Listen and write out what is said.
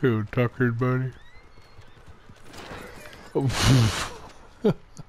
You tuckered, buddy.